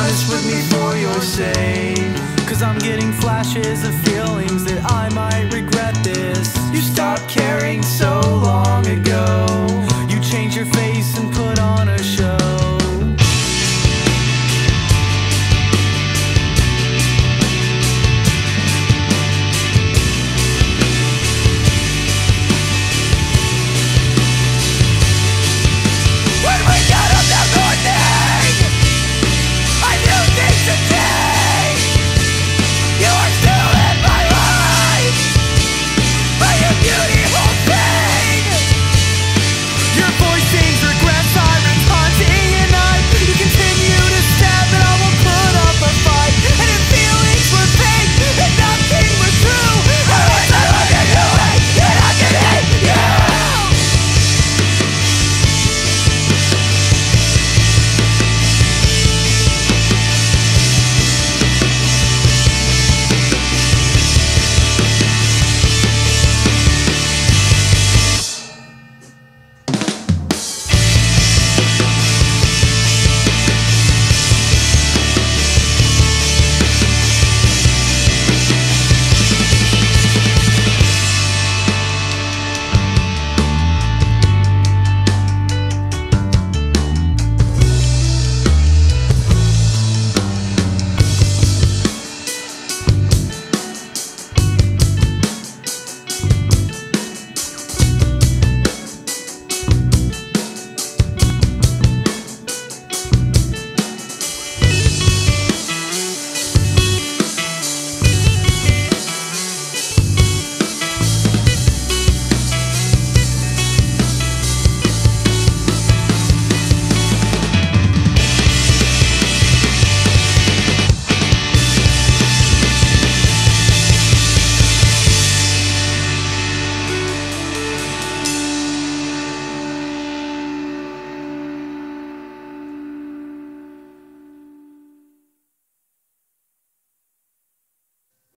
honest with me for your sake. Cause I'm getting flashes of feelings that I might.